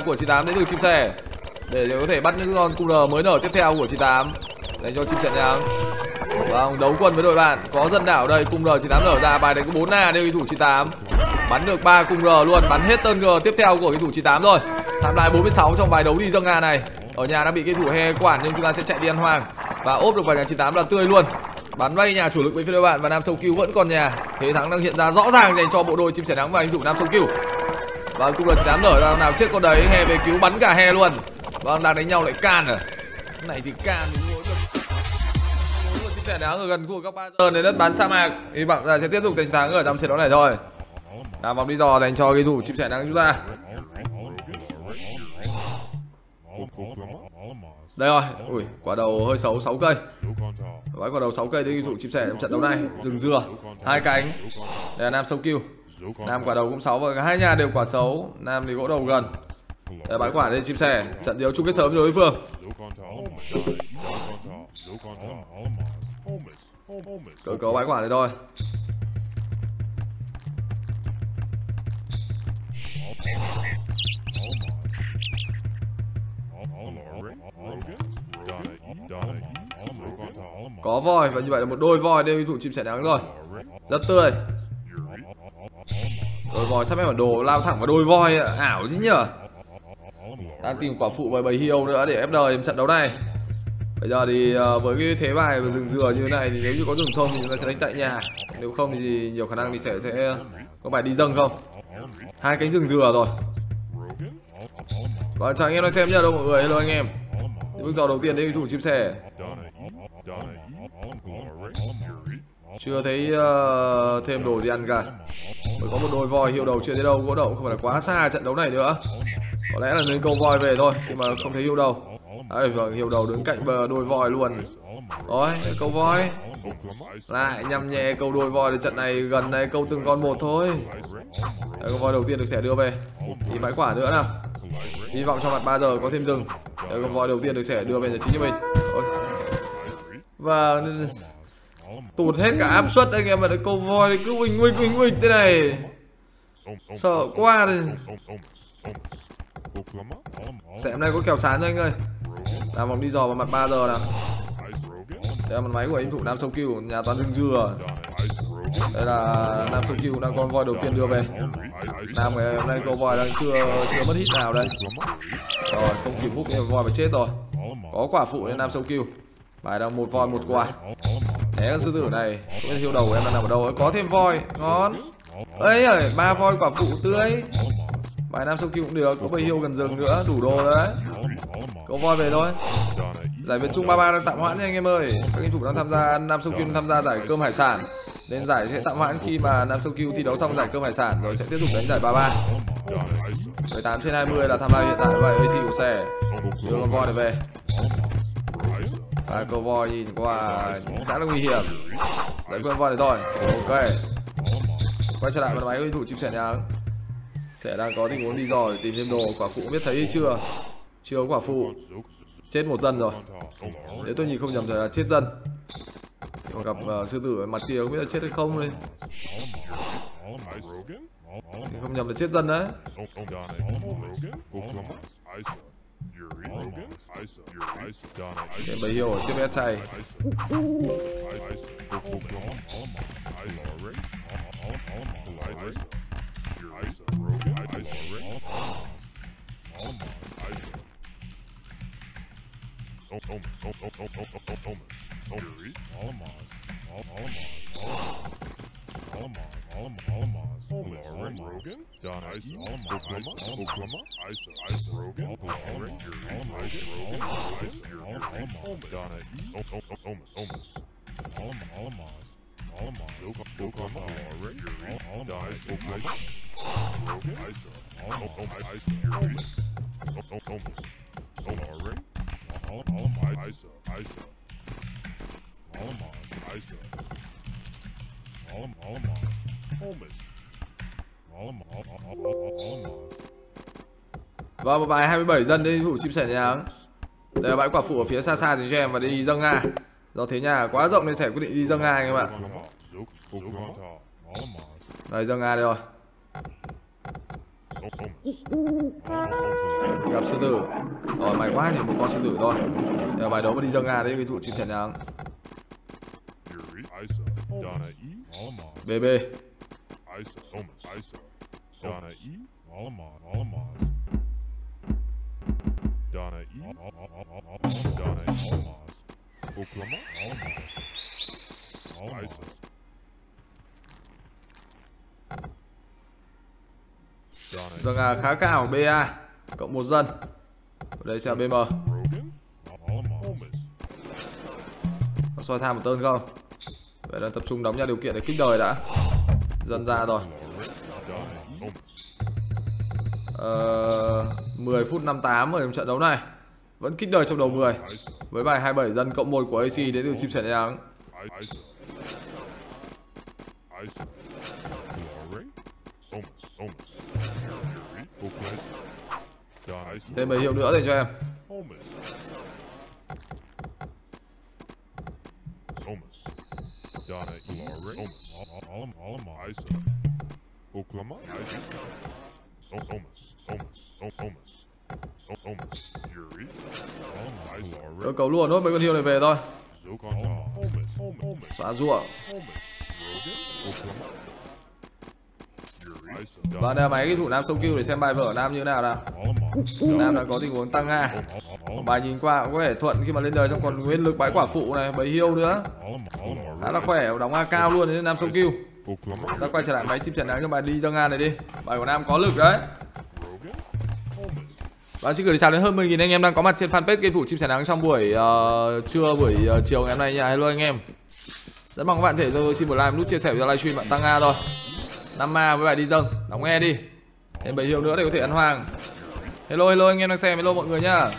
của 98 đến từ chim sẻ. Để có thể bắt những con cung nờ mới nở tiếp theo của 98 dành cho chim sẻ nháng vâng đấu quân với đội bạn. Có dân đảo đây cung L 98 nở ra, bài đấy có bốn a đều thủ 98 bắn được ba cung R luôn, bắn hết tên G tiếp theo của cái thủ 98 rồi. Tham lại 46 trong bài đấu đi dâng nga này. Ở nhà đang bị cái thủ he quản nhưng chúng ta sẽ chạy đi ăn hoàng và ốp được vào nhà 98 là tươi luôn. Bắn bay nhà chủ lực với phía đội bạn và nam sông cứu vẫn còn nhà. Thế thắng đang hiện ra rõ ràng dành cho bộ đôi chim sẻ nắng và anh thủ nam sông cứu Vâng, cung là chỉ dám nở ra nào chết con đấy, he về cứu bắn cả he luôn. Vâng, đang đánh nhau lại can à. Cái này thì can thì. Xin sẻ đáng ở gần khu vực các ba tơn đến đất bán sa mạc. Hy vọng là sẽ tiếp tục giành thắng ở trong trận đấu này thôi. Làm vòng đi dò dành cho cái thủ chim sẻ đáng chúng ta. Đây rồi, ui, quả đầu hơi xấu 6 cây. Gói quả đầu 6 cây đi thủ chim sẻ trong trận đấu này, rừng dừa, hai cánh. để Nam sông kêu. Nam quả đầu cũng 6 và hai nhà đều quả xấu. Nam thì gỗ đầu gần. Để bãi quả lên chim sẻ. Trận đấu chung kết sớm cho đối phương. Cỡ cấu bãi quả này thôi. Có voi và như vậy là một đôi voi đều thủ chim sẻ đáng rồi. Rất tươi Đôi voi sắp em bản đồ lao thẳng vào đôi voi ảo chứ nhở? Đang tìm quả phụ và bầy hiêu nữa để ép đời trận đấu này. Bây giờ thì ờ, với cái thế bài và rừng dừa như thế này thì nếu như có rừng không thì chúng ta sẽ đánh tại nhà. Nếu không thì nhiều khả năng thì sẽ sẽ có bài đi dâng không? Hai cánh rừng dừa rồi. Và chào anh em đang xem nhá đâu mọi người, hello anh em. Bước dò đầu tiên đến thủ chim sẻ chưa thấy uh, thêm đồ gì ăn cả. Mới có một đôi voi hiệu đầu chưa thấy đâu gỗ đậu không phải là quá xa trận đấu này nữa. Có lẽ là nên câu voi về thôi nhưng mà không thấy hiệu đầu. Đấy, vâng, hiệu đầu đứng cạnh bờ đôi voi luôn. Rồi câu voi. Lại nhằm nhẹ câu đôi voi thì trận này gần này câu từng con một thôi. Đấy, câu voi đầu tiên được sẽ đưa về. Thì bãi quả nữa nào. Hy vọng trong mặt 3 giờ có thêm rừng. Đấy, câu voi đầu tiên được sẽ đưa về nhà chính cho mình. Ôi. và tụt hết cả áp suất anh em mà câu voi cứ bình bình bình bình thế này. Sợ quá đi. Sẽ hôm nay có kèo sán cho anh ơi. Làm vòng đi dò vào mặt 3 giờ nào. Đây là mặt máy của anh thủ nam sông cừu nhà toàn rừng dừa. Đây là nam sông cừu đang con voi đầu tiên đưa về. Nam ngày hôm nay câu voi đang chưa chưa mất hit nào đây. Rồi không kịp hút voi phải chết rồi. Có quả phụ nên nam sông cừu bài đang một voi một quả thế con sư tử này không biết thiêu đầu của em đang nằm ở đâu ấy. Có thêm voi, ngon. Ấy ơi ba voi quả phụ tươi. Bài nam sông kim cũng được, có bầy hiêu gần rừng nữa, đủ đồ đấy. Có voi về thôi. Giải việt trung 33 đang tạm hoãn nha anh em ơi. Các game thủ đang tham gia nam sông kim tham gia giải cơm hải sản. Nên giải sẽ tạm hoãn khi mà nam sông kim thi đấu xong giải cơm hải sản rồi sẽ tiếp tục đánh giải 33 18 trên 20 là tham gia hiện tại và AC của xe. Đưa con voi này về. Đấy, con voi nhìn qua khá là nguy hiểm. Đấy con voi này thôi. Ok. Quay trở lại mặt máy đối thủ chim sẻ nhà. Sẽ đang có tình huống đi dò để tìm thêm đồ. Quả phụ biết thấy chưa? Chưa có quả phụ. Chết một dân rồi. Nếu tôi nhìn không nhầm thì là chết dân. Còn gặp uh, sư tử ở mặt kia không biết là chết hay không đây. Không nhầm là chết dân đấy. Cái bầy hiêu ở chiếc bé chay Lauren, Rogan, Don Ice, Oklahoma, Oklahoma, Ice, Ice Rogan, Rogan, Ice Rogan, Ice, Donna, Omas, Omas, Alamos, Alamos, Oklahoma, Rogan, Ice, Oklahoma, Rogan, Ice, Alamos, Ice, Omas, Omarin, Alamos, Ice, Ice, Alamos, Ice, Alamos, Alamos, Alamos, Và một bài 27 dân đi thủ chim sẻ nháng Đây là bãi quả phụ ở phía xa xa thì cho em và đi dâng Nga. Do thế nhà quá rộng nên sẽ quyết định đi dâng Nga anh em ạ. Đây dâng Nga đây rồi. Gặp sư tử. Rồi may quá thì một con sư tử thôi. Giờ bài đấu mà đi dâng nga đấy cái thủ chim sẻ Alamod, bb Donna E, Donna E, Al- Al- Al- Al- Al- Donna E, Alamod, Oklahoma, Donna E, dâng nga khá cao ba cộng một dân. Ở đây sẽ là bm có soi tham một tên không? Vậy là tập trung đóng ra điều kiện để kích đời đã. Dân ra rồi Donna E, 10 phút 58 ở trong trận đấu này. Vẫn kích đời trong đầu 10 với bài 27 dân cộng 1 của AC đến từ chim sẻ nhàng I- Thomas, Thomas, thêm mấy hiệu nữa dành cho em. Thomas, Donna Glory, Thomas, Al- Al- Alamo, Isa, Oklahoma, Isa, Tho- Thomas, Thomas, Tho- Thomas, Tho- Alamo, Isa, Đỡ cầu luôn. Nốt mấy con hiệu này về thôi. Xóa Isa, và đây là máy cái thủ nam sông kêu để xem bài vở nam như thế nào nào. Nam đang có tình huống tăng Alamo, bài nhìn qua cũng có thể thuận khi mà lên đời trong còn nguyên lực bãi quả phụ này bầy hiêu nữa. Khá là khỏe đóng A cao luôn đến nam sông ta quay trở lại máy chim trận nắng cho bài đi dâng nga này đi. Bài của nam có lực đấy. Và xin gửi chào đến hơn 10.000 anh em đang có mặt trên fanpage game thủ chim sẻ nắng trong buổi uh, trưa buổi uh, chiều ngày hôm nay nha. Hello anh em. Rất mong các bạn thể cho xin một like nút chia sẻ cho livestream bạn tăng a rồi. năm ma với bài đi dâng. Đóng nghe đi. Thêm bảy hiệu nữa để có thể ăn hoàng. Hello hello anh em đang xem. Hello mọi người nhá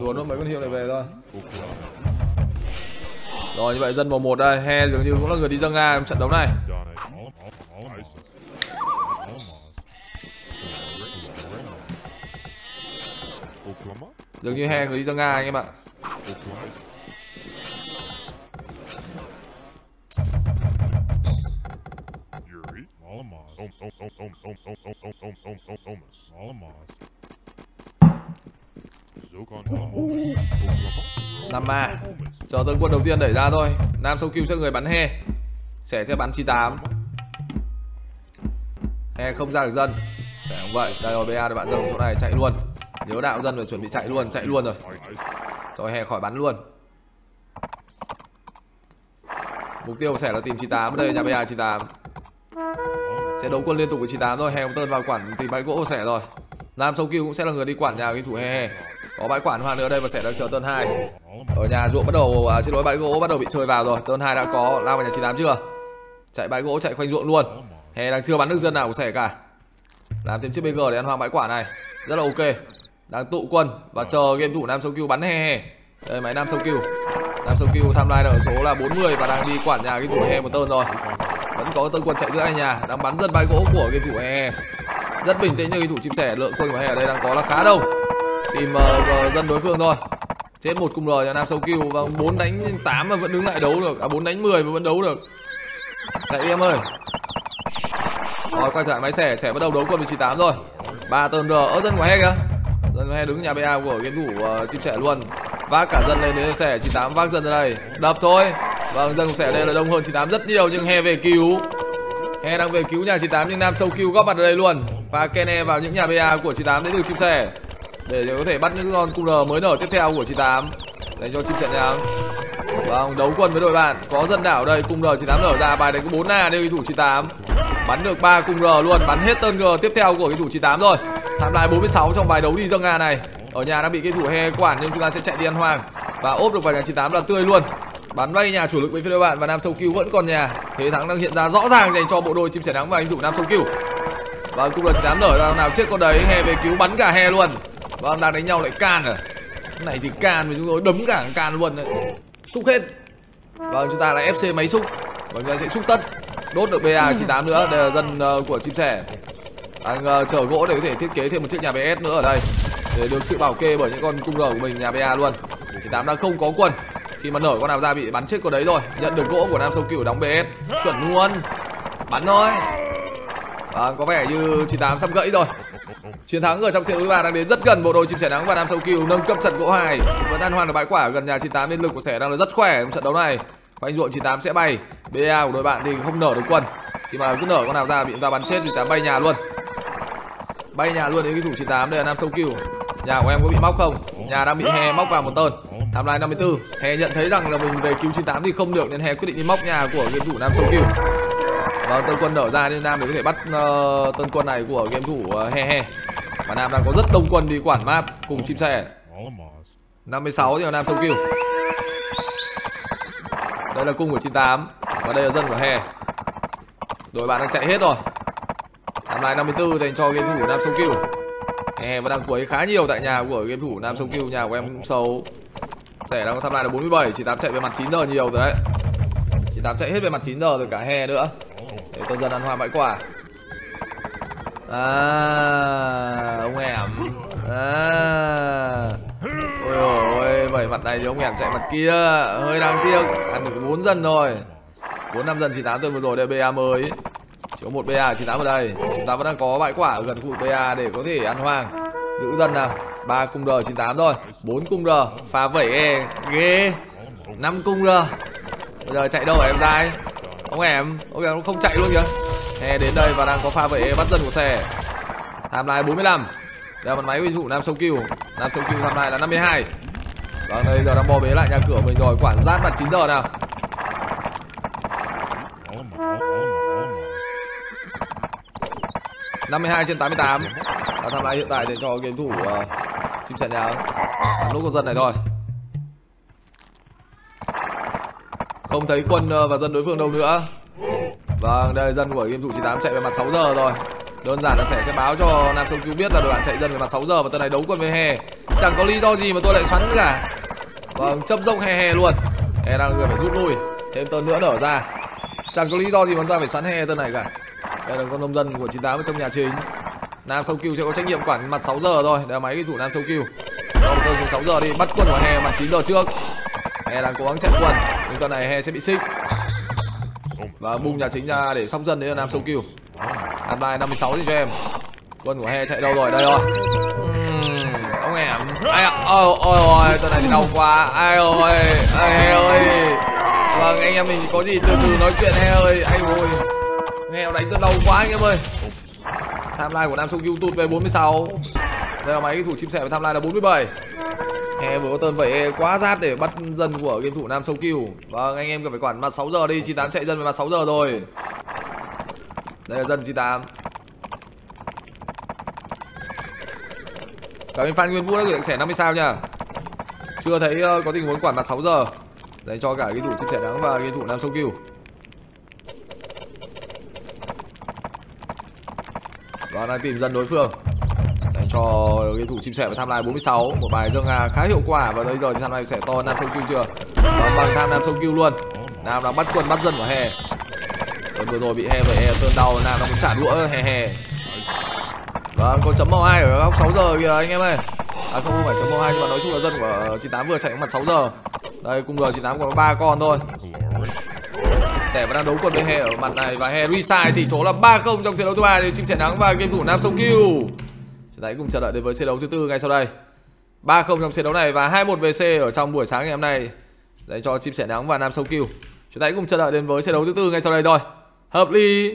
E, luồn nốt mấy con hiêu này về thôi rồi như vậy dân vào một đây he dường như cũng là người đi dâng nga trong trận đấu này E, dường như he người đi dâng nga anh em ạ Oklahoma, năm ma Holmes, chờ tướng quân đầu tiên đẩy ra thôi. Nam sâu kim sẽ người bắn he. Sẻ sẽ bắn 98 he không ra được dân. Sẽ không vậy? Đây rồi ba bạn dân chỗ này chạy luôn. Nhớ đạo dân phải chuẩn bị chạy luôn chạy luôn rồi. Cho he khỏi bắn luôn. Mục tiêu sẽ là tìm 98 ở đây nhà ba 98 sẽ đấu quân liên tục với 98 thôi. He ông tơn vào quản tìm bãi gỗ sẻ rồi. Nam sâu kim cũng sẽ là người đi quản nhà game thủ he he có bãi quản hoa nữa đây và sẽ đang chờ tơn hai. Ở nhà ruộng bắt đầu à, xin lỗi bãi gỗ bắt đầu bị chơi vào rồi. Tơn hai đã có lao vào nhà 98 chưa? Chạy bãi gỗ chạy quanh ruộng luôn. Hè đang chưa bắn được dân nào của sẻ cả. Làm thêm chiếc bg để ăn hoang bãi quả này. Rất là ok. Đang tụ quân và chờ game thủ nam sông kêu bắn he he đây máy nam sông kêu nam sông kêu tham lai ở số là 40 và đang đi quản nhà cái thủ he một tơn rồi. Vẫn có tơn quân chạy giữa hai nhà đang bắn dân bãi gỗ của game thủ he he rất bình tĩnh như cái thủ chim sẻ lượng quân của he ở đây đang có là khá đông tìm uh, dân đối phương thôi. Chết một cung rồi cho nam sâu kêu và bốn đánh 8 mà vẫn đứng lại đấu được. À bốn đánh 10 mà vẫn đấu được. Chạy đi em ơi. Rồi quay trở lại máy xẻ. Xẻ bắt đầu đấu quân vị trí tám rồi. Ba tơn r ở dân của he kìa dân của he đứng nhà ba của game thủ uh, chim sẻ luôn. Vác cả dân lên đến xẻ 98 vác dân ra đây. Đập thôi. Vâng dân của sẻ đây là đông hơn 98 rất nhiều nhưng he về cứu. He đang về cứu nhà 98 nhưng nam sâu kêu góp mặt ở đây luôn. Và kene vào những nhà ba của 98 đến từ chim sẻ để có thể bắt những con cung N mới nở tiếp theo của 98 dành cho chim trận nhang vâng đấu quân với đội bạn. Có dân đảo đây cung R 98 nở ra. Bài đấy có bốn a đều thủ 98 bắn được ba cung R luôn. Bắn hết tên G tiếp theo của cái thủ 98 rồi. Tham lại 46 trong bài đấu đi dâng nga này. Ở nhà đang bị cái thủ he quản nhưng chúng ta sẽ chạy đi ăn hoàng và ốp được vào nhà 98 là tươi luôn. Bắn vay nhà chủ lực với phía đội bạn và nam sông cứu vẫn còn nhà. Thế thắng đang hiện ra rõ ràng dành cho bộ đôi chim sẻ nắng và anh thủ nam sông cứu và cung R98 nở ra nào chết con đấy, he về cứu bắn cả he luôn. Vâng, đang đánh nhau lại can rồi, Cái này thì can mà chúng tôi đấm cả can luôn đấy. Xúc hết. Vâng, chúng ta là FC máy xúc. và chúng ta sẽ xúc tất. Đốt được BA98 nữa, đây là dân uh, của chim sẻ. Đang ờ, uh, chở gỗ để có thể thiết kế thêm một chiếc nhà BS nữa ở đây. Để được sự bảo kê bởi những con cung rờ của mình nhà BA luôn. 98 đang không có quân. khi mà nở con nào ra bị bắn chết con đấy rồi nhận được gỗ của nam Sông cửu đóng bs chuẩn luôn bắn thôi Vâng, có vẻ như 98 sắp gãy rồi. Chiến thắng ở trong trận đấu ba đang đến rất gần. Bộ đôi chim sẻ nắng và Nam Sâu Kiều nâng cấp trận gỗ 2 vẫn ăn hoàn được bãi quả gần nhà 98 nên lực của sẻ đang là rất khỏe trong trận đấu này. Và anh ruộng 98 sẽ bay. BA của đội bạn thì không nở được quân. Khi mà cứ nở con nào ra bị chúng ta bắn chết thì tám bay nhà luôn. Bay nhà luôn đến cái thủ 98 đây là Nam Sâu Kiều. Nhà của em có bị móc không? Nhà đang bị hè móc vào một tơn. Tham lai 54 hè nhận thấy rằng là mình về cứu 98 thì không được nên hè quyết định đi móc nhà của game thủ Nam Sâu Kiều. Vâng, Tân Quân nở ra nên Nam để có thể bắt uh, Tân Quân này của game thủ uh, He He. Và Nam đang có rất đông quân đi quản map cùng chim sẻ 56 thì Nam sông kill Đây là cung của 98 Và đây là dân của He. Đội bạn đang chạy hết rồi. Tham lai 54 dành cho game thủ Nam sông kill He vẫn đang quấy khá nhiều tại nhà của game thủ Nam sông kill Nhà của em cũng xấu. Sẻ đang có tham lai là 47 98 chạy về mặt 9 giờ nhiều rồi đấy. 98 chạy hết về mặt 9 giờ rồi cả He nữa để tôi dần ăn hoa bãi quả. À ông ẻm à. Ôi ôi, bảy mặt này thì ông ẻm chạy mặt kia. Hơi đáng tiếc. Ăn được bốn dân rồi bốn, năm dân, chín, tám tuần vừa rồi đây ba mới chỉ có một ba chín, tám ở đây. Chúng ta vẫn đang có bãi quả ở gần khu ba để có thể ăn hoang. Giữ dân nào. Ba cung r, chín, tám thôi. Bốn cung r, phá vẩy e ghê. Năm cung r. Bây giờ chạy đâu hả em trai? Ông em ông em không chạy luôn kìa. He đến đây và đang có pha vệ bắt dân của xe. Tham lai 45 đây là máy uy thủ nam sông kiều nam sông kiều tham lai là 52 vâng đây giờ đang bò bế lại nhà cửa mình rồi. Quản giác mặt 9 giờ nào. năm mươi hai trên 88 và tham lai hiện tại để cho game thủ uh, chim sẻ nhà. Lúc con dân này thôi. Không thấy quân ờ, và dân đối phương đâu nữa. Vâng, đây dân của game thủ 98 chạy về mặt 6 giờ rồi. Đơn giản là sẽ sẽ báo cho Nam Sông Cứu biết là đội bạn chạy dân về mặt 6 giờ và tên này đấu quân với Hè. Chẳng có lý do gì mà tôi lại xoắn cả. Vâng, chấp rông hè hè luôn. Hè đang người phải rút lui Thêm tên nữa nở ra. Chẳng có lý do gì mà ta phải xoắn hè tên này cả. Đây là con nông dân của 98 ở trong nhà chính. Nam Sông Cứu sẽ có trách nhiệm quản mặt 6 giờ rồi Đây là máy thủ Nam Sông Cứu đầu một tên 6 giờ đi, bắt quân của hè mặt 9 giờ trước. Hè đang cố gắng chạy quân nhưng con này he sẽ bị xích. Và bung nhà chính ra để xong dân đấy là nam sâu kêu năm bài 56 thì cho em. Quân của he chạy đâu rồi? Đây rồi. Uhm, ông em. Ai ạ? Ôi ôi ôi tuần này thì đau quá. Ai ơi ai he ơi. Vâng anh em mình có gì từ từ nói chuyện he ơi. Anh ơi. Nghèo đánh tôi đau quá anh em ơi. Tham lai của nam sông kêu tụt về 46 đây là máy thủ chim sẻ và tham lai là 47 He vừa có tơn vậy quá rát để bắt dân của game thủ Nam Sâu Kiều Vâng anh em cần phải quản mặt 6 giờ đi 98 chạy dân về mặt 6 giờ rồi. Đây là dân 98 Cảm ơn Phan Nguyên Vũ đã gửi sẻ 50 sao nha. Chưa thấy ờ, có tình huống quản mặt 6 giờ. Dành cho cả game thủ chim sẻ nắng và game thủ Nam Sâu Kiều Và đang tìm dân đối phương cho game thủ chim sẻ và tham lai 46 một bài dâng à khá hiệu quả và bây giờ thì tham lai sẽ to nam sông kêu chưa? Và bằng tham nam sông kêu luôn. Nam đang bắt quân, bắt dân của hè. Tuần vừa rồi bị he về he tơn đau, nam đang cũng trả đũa hè hè. Vâng có chấm màu hai ở góc 6 giờ kìa anh em ơi. À không không phải chấm màu hai, nhưng mà nói chung là dân của 98 vừa chạy mặt 6 giờ. Đây cung g 98 có ba con thôi. Sẻ vẫn đang đấu quân với He ở mặt này và He resize tỷ số là 3-0 trong trận đấu thứ ba. Thì chim sẻ nắng và game thủ Nam Sông kêu Chúng ta hãy cùng chờ đợi đến với xe đấu thứ tư ngay sau đây. 3-0 trong xe đấu này và 2-1 VC ở trong buổi sáng ngày hôm nay. Dành cho chim sẻ nắng và Nam Sông Kiều Chúng ta hãy cùng chờ đợi đến với xe đấu thứ tư ngay sau đây thôi. Hợp lý.